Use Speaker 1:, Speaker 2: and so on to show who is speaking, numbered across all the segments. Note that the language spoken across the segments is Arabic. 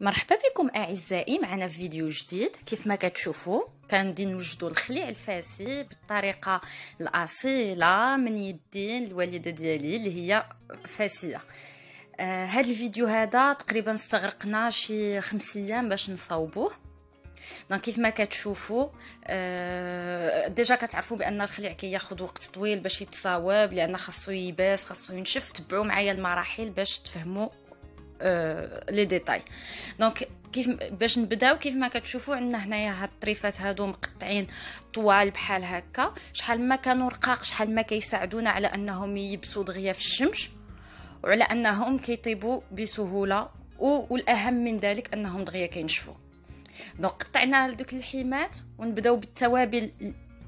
Speaker 1: مرحبا بكم أعزائي معنا في فيديو جديد. كيف ما كتشوفوا كندي نوجدوا الخليع الفاسي بالطريقة الأصيلة من يدين الوالدة ديالي اللي هي فاسية. آه هذا الفيديو هذا تقريبا استغرقنا شي خمس أيام باش نصاوبوه. donc كيف ما كتشوفوا آه déjà كتعرفوا بأن الخليع كياخذ وقت طويل باش يتصاوب لأن خاصو يباس خاصو ينشف تبعوا معايا المراحل باش تفهموا les détails. donc كيف باش نبداو كيف ما كتشوفوا عندنا هنايا هاد الطريفات هادو مقطعين طوال بحال هكا. شحال ما كانوا رقاق شحال ما كيساعدونا على أنهم يبسوا دغيا في الشمس وعلى أنهم كيطيبوا بسهولة والأهم من ذلك أنهم دغيا كينشفوا. donc قطعنا دوك اللحيمات ونبداو بالتوابل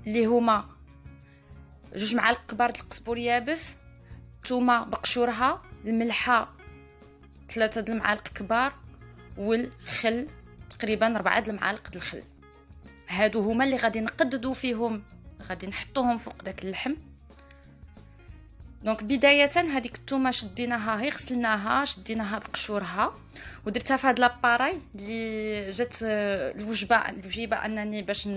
Speaker 1: اللي هما جوج معالق كبار القزبر يابس الثومه بقشورها الملحة ثلاثة د المعالق كبار والخل تقريبا ربعة د المعالق د الخل. هادو هما اللي غادي نقددو فيهم غادي نحطوهم فوق داك اللحم. donc بدايه هذيك الثومه شديناها هي غسلناها شديناها بقشورها ودرتها في هاد l'appareil اللي جات الوجبه الوجيبه انني باش.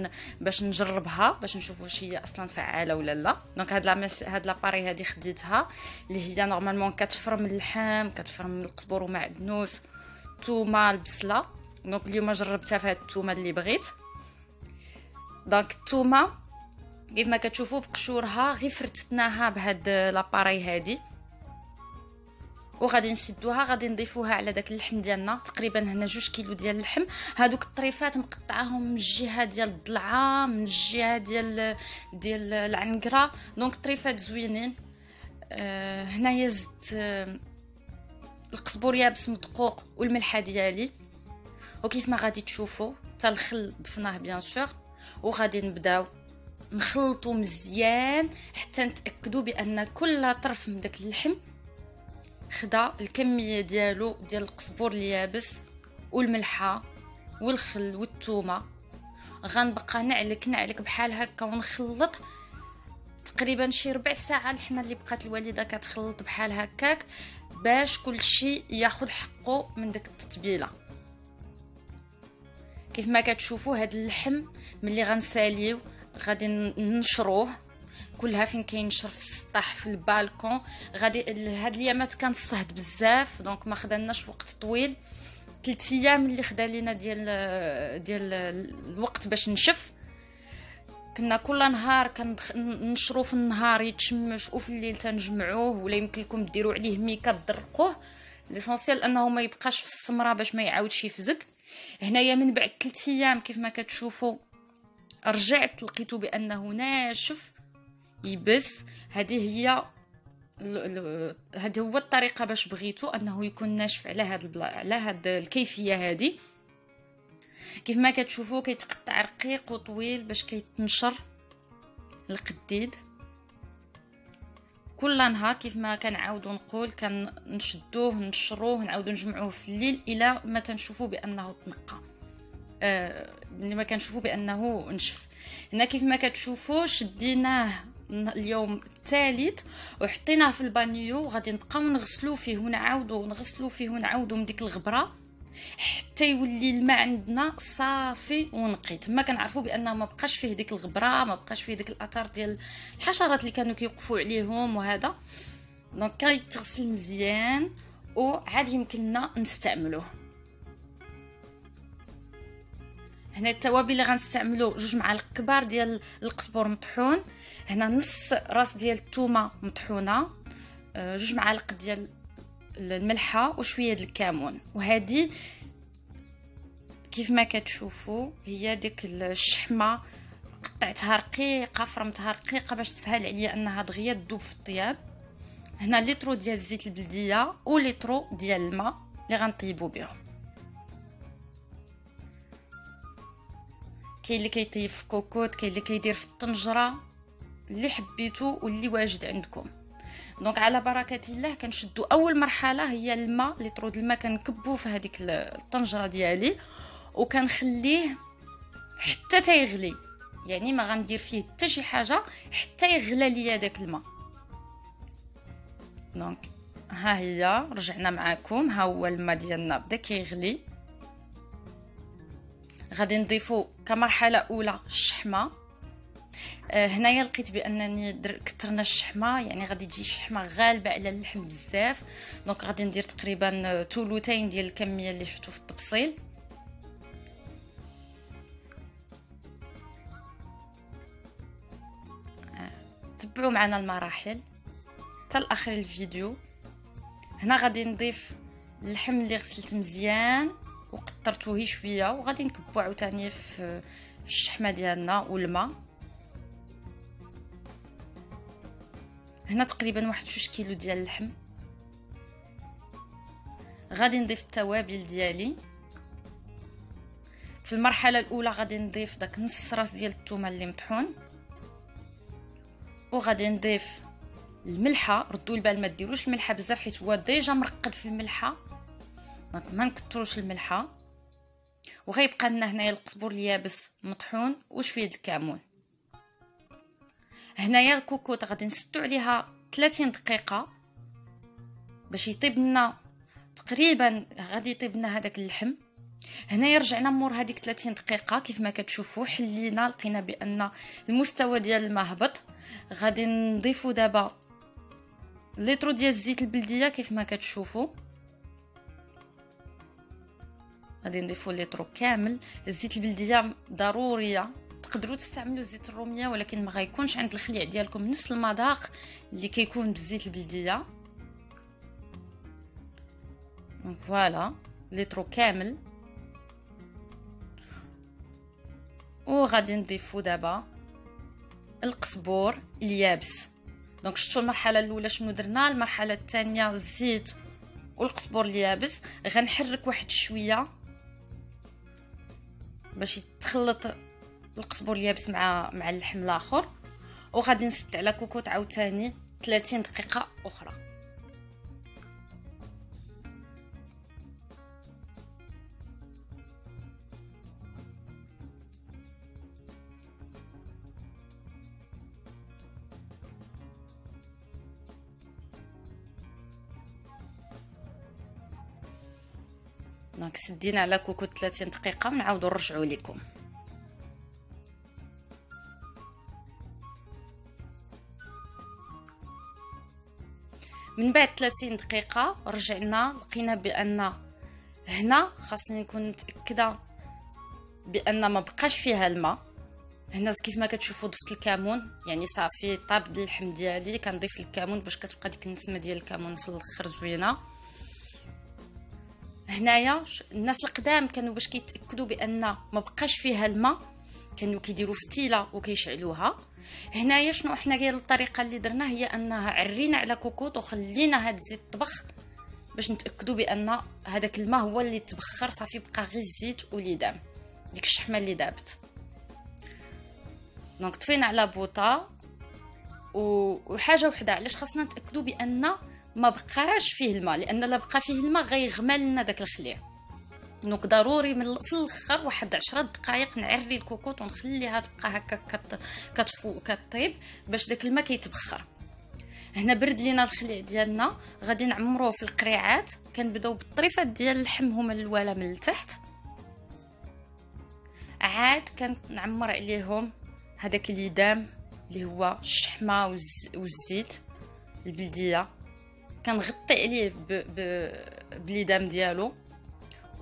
Speaker 1: باش نجربها باش نشوف واش هي أصلا فعاله ولا لا donc هاد هاد l'appareil هادي خديتها اللي هي normalement كتفرم اللحم كتفرم القزبر ومعدنوس الثومه البصله donc اليوم جربتها في هاد الثومه اللي بغيت donc الثومه كيف ما كتشوفوا بقشورها غير فرتتناها بهاد l'appareil هادي. وغادي نشدوها غادي نضيفوها على داك اللحم ديالنا. تقريبا هنا جوج كيلو ديال اللحم. هادوك الطريفات مقطعاهم من الجهه ديال الضلعة من الجهه ديال ديال العنقرة. donc طريفات زوينين. آه هنايا زدت آه القزبور يابس مدقوق والملحة ديالي. وكيف ما غادي تشوفوا حتى الخل ضفناه bien sûr. وغادي نبداو. نخلطو مزيان حتى نتاكدوا بأن كل طرف من داك اللحم خدا الكمية ديالو ديال القزبور اليابس والملحة والخل والثومه غنبقى نعلك نعلك بحال هكا ونخلط. تقريبا شي ربع ساعة لحنا اللي بقات الوالدة كتخلط بحال هكاك باش كلشي ياخذ حقه من داك التتبيلة. كيف ما كتشوفوا هاد اللحم ملي غنساليو غادي ننشروه. كلها فين كينشر في السطح في البالكون. غادي هاد الأيامات كان الصهد بزاف donc ما خداناش وقت طويل. 3 أيام اللي خدا لينا ديال ديال الوقت باش نشف. كنا كل نهار كنشرو في النهار يتشمش وفي الليل تنجمعوه ولا يمكن لكم ديروا عليه ميكا تدرقوه ليسونسيال أنه ما يبقاش في السمرة باش ما يعاودش يفزق هنايا من بعد 3 أيام كيف ما كتشوفوا رجعت لقيتو بأنه ناشف يبس. هذه هي هذه هو الطريقة باش بغيتو أنه يكون ناشف على هاد البلا... على هاد الكيفية هذه كيف ما كتشوفوا كيتقطع رقيق وطويل باش كيتنشر القديد. كل نهار كيف ما كنعاودو نقول كنشدوه نشروه نعاودو نجمعوه في الليل إلى ما تنشوفوا بأنه تنقى. آه ملي ما كنشوفوا بأنه نشف. هنا كيف ما كتشوفوا شديناه اليوم الثالث وحطيناه في البانيو. وغادي نبقاو نغسلو فيه ونعاودو نغسلو فيه ونعاودو من ديك الغبرة حتى يولي الماء عندنا صافي ونقي تما كنعرفوا بأنه ما بقاش فيه ديك الغبرة ما بقاش فيه ديك الأثار ديال الحشرات اللي كانوا كيوقفوا عليهم وهذا. donc كيتغسل مزيان وعاد يمكن لنا نستعملوه. هنا التوابل اللي غنستعملو جوج معالق كبار ديال القزبر مطحون. هنا نص راس ديال الثومه مطحونة آه، جوج معالق ديال الملحة وشوية ديال الكمون. وهذه كيف ما كتشوفوا هي ديك الشحمة قطعتها رقيقة فرمتها رقيقة باش تسهل عليا أنها دغيا تذوب في الطياب. هنا لترو ديال الزيت البلدية ولترو ديال الماء اللي غنطيبوا بهم. كاين اللي كيطيب في كوكوت كاين اللي كيدير في الطنجرة اللي حبيتو واللي واجد عندكم. donc على بركة الله كنشدو أول مرحلة هي الماء لترو د الماء كنكبو في هذيك الطنجرة ديالي وكنخليه حتى تيغلي يعني ما غندير فيه حتى شي حاجة حتى يغلى ليا داك الماء. donc ها هي رجعنا معاكم. ها هو الماء ديالنا بدا كيغلي. غادي نضيفو كمرحلة أولى الشحمه آه هنايا لقيت بأنني كثرنا الشحمة يعني غادي تجي الشحمه غالبة على اللحم بزاف. donc غادي ندير تقريبا ثلثين ديال الكمية اللي شفتو في التبصيل آه، تبعوا معنا المراحل. حتى لاخر الفيديو. هنا غادي نضيف اللحم اللي غسلت مزيان. وقطرتوه شوية وغادي نكبو عاوتاني في الشحمة ديالنا والماء. هنا تقريبا واحد جوج كيلو ديال اللحم. غادي نضيف التوابل ديالي. في المرحلة الأولى غادي نضيف داك نص راس ديال الثومه اللي مطحون. وغادي نضيف الملحة. ردوا البال ما ديروش الملحة بزاف حيت هو déjà مرقد في الملحة. donc ما نكثروش الملحة. وغيبقى لنا هنايا القزبر اليابس مطحون. وشويه الكمون هنايا الكوكوط غادي نسدو عليها 30 دقيقة باش يطيب لنا تقريبا غادي يطيب لنا هذاك اللحم. هنايا رجعنا مور هذيك 30 دقيقة. كيف ما كتشوفوا حلينا لقينا بأن المستوى ديال الماء هبط. غادي نضيفو دابا لترو ديال الزيت البلدية كيف ما كتشوفوا. غادي نضيفو لترو كامل. الزيت البلديه ضروريه تقدروا تستعملوا زيت الرومية ولكن ما غيكونش عند الخليع ديالكم. نفس المذاق اللي كيكون بالزيت البلديه donc voilà لترو كامل. وغادي نضيفو دابا القزبور اليابس. donc شفتوا المرحلة الأولى شنو درنا؟ المرحلة الثانية الزيت والقزبور اليابس. غنحرك واحد شوية. باش يتخلط القزبور اليابس مع مع اللحم الآخر. وغادي نسد على كوكوط عاوتاني 30 دقيقة أخرى. دونك سدينا على كوكوط 30 دقيقة ونعاودو نرجعو لكم من بعد 30 دقيقة رجعنا لقينا بأن هنا خاصني نكون متأكدة بأن ما بقاش فيها الماء. هنا كيف ما كتشوفوا ضفت الكمون يعني صافي طاب اللحم ديالي كنضيف الكمون باش كتبقى ديك النسمة ديال الكمون في الآخر زوينة. هنايا الناس القدام كانوا باش كيتأكدوا بأن ما بقاش فيها الماء كانوا كيديروا فتيلة وكيشعلوها. هنايا شنو إحنا غير الطريقة اللي درنا هي أنها عرينا على كوكوط وخلينا هاد الزيت طبخ باش نتأكدوا بأن هذاك الماء هو اللي تبخر صافي بقى غير الزيت وليدام ديك الشحمة اللي دابت. دونك طفينا على بوطة. وحاجة وحدة علاش خاصنا نتأكدوا بأن ما بقاش فيه الماء لأن لا بقى فيه الماء غيغمى لنا داك الخليع donc ضروري من في الأخر واحد عشرة دقائق نعري الكوكوط ونخليها تبقى هكا كت كتفو كطيب باش داك الماء كيتبخر. هنا برد لينا الخليع ديالنا غادي نعمروه في القريعات. كنبداو بالطريفات ديال اللحم هما الاولى من التحت. عاد كنعمر عليهم هذاك الليدام اللي هو الشحمة والزيت البلدية. كنغطي عليه بليدام ديالو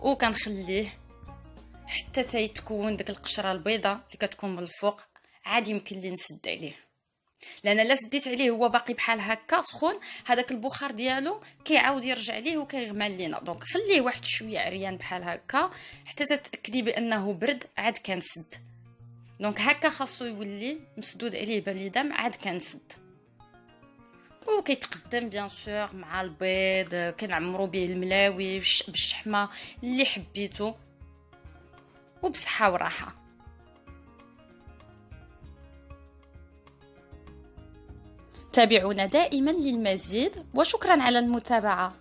Speaker 1: وكنخليه حتى تيتكون داك القشرة البيضاء اللي كتكون من الفوق عاد يمكن لي نسد عليه. لأن الا سديت عليه هو باقي بحال هكا سخون هذاك البخار ديالو كيعاود يرجع ليه وكيغمى لينا. donc خليه واحد شوية عريان بحال هكا حتى تتأكدي بأنه برد عاد كنسد. donc هكا خاصو يولي مسدود عليه باليدام عاد كنسد. وكيتقدم bien sûr مع البيض كنعمرو به الملاوي بالشحمة اللي حبيتو. وبصحة وراحة. تابعونا دائما للمزيد وشكرا على المتابعة.